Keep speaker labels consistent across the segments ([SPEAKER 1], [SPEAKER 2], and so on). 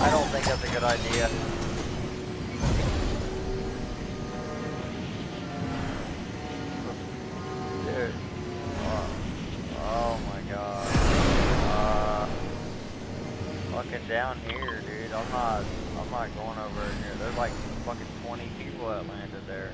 [SPEAKER 1] I don't think that's a good idea. Dude. Oh, oh my god. Uh, fucking down here, dude. I'm not, I'm not going over here. There's like fucking 20 people that landed there.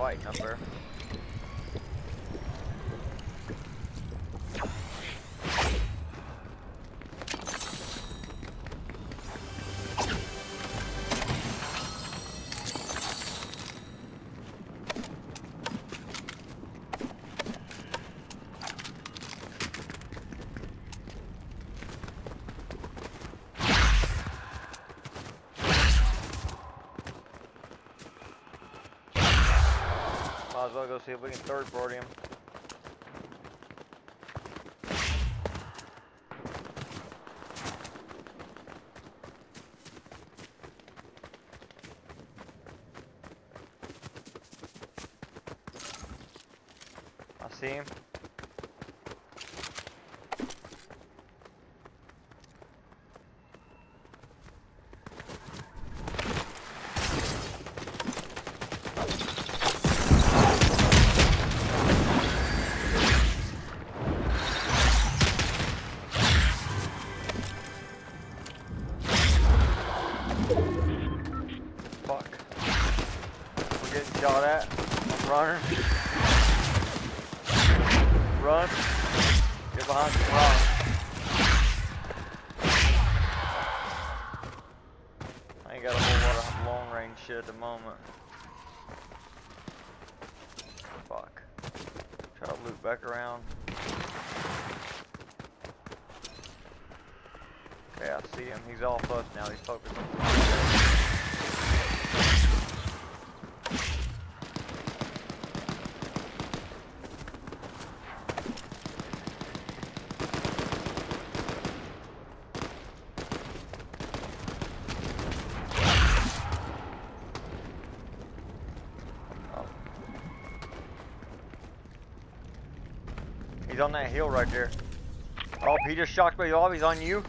[SPEAKER 1] Already fighting Might as well go see if we can third party him. I see him. Shot at. I'm running. Run. Get behind the rock. I ain't got a whole lot of long range shit at the moment. Fuck. Try to loop back around. Okay, I see him. He's off us now. He's focused on He's on that hill right there. Oh, just shocked me off. He's on you.